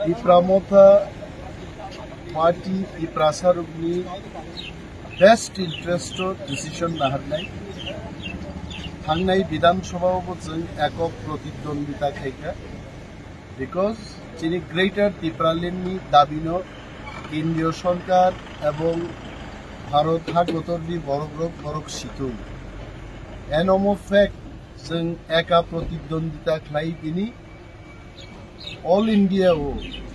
Η Pramotha party, η Prasarugni best interest decision নাহারনাই থাংনাই বিধানসভা উপযোগ একক প্রতিদ্বন্দ্বিতা খাইকা বিকজ যিনি গ্রেটার ত্রিপুরালেননি দাবিনো কেন্দ্রীয় সরকার এবং ভারত হাগতরনি বরগ্রহ বরক সিতুল এনমো ফ্যাক্ট যেন একা প্রতিদ্বন্দ্বিতা খাই তিনি ऑल इंडिया वो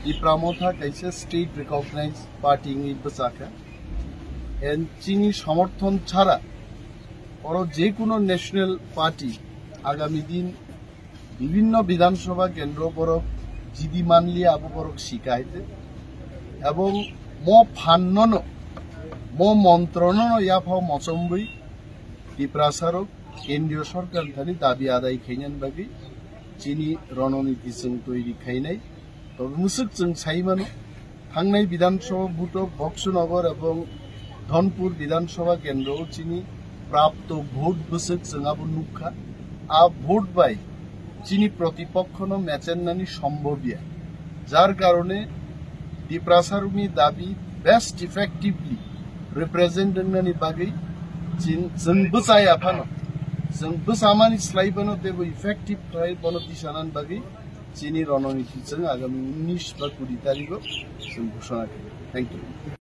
इप्रामथा कैसे स्टेट रिकॉग्नाइज पार्टी बचाखा এন চিনি সমর্থন ছাড়া বড় যে কোনো ন্যাশনাল পার্টি আগামী দিন বিভিন্ন বিধানসভা কেন্দ্র বরক জিদি মানলি আবু বরক শিকাইতে এবং ম ফান্নন ম মন্ত্রণন ইয়াফাও মচম্বই ত্রিপ্রাসারক কেন্দ্রীয় সরকার থানি দাবি আদায় খাইনান বাকি पार्टीनि रणनीति তৈরি तैरि खाइनाय তবে মুসুক जों সাইমানো থাংনাই বিধানসভা ভোট বক্সনগর এবং ধনপুর বিধানসভা কেন্দ্র চিনি প্রাপ্ত ভোট বসুক চাবো নুখা আর ভোট বাই চিনি প্রতিপক্ষন ম্যাচের নানি সম্ভবিয়া যার কারণে ডিপ্রাসারুমি দাবি বেস্ট ইফেক্টিভলি রিপ্রেজেন্টেন্ট নানি বাগেই চিন চাই আফানো जों बोसामानि स्लाइबानो देबो इफेक्टिभ ट्राइ बनो दिशानान बागै चीनी रणनीति जों आगामी उन्नीस बा कुड़ी तारिखआव जों घोषणा खालामो थैंक इउ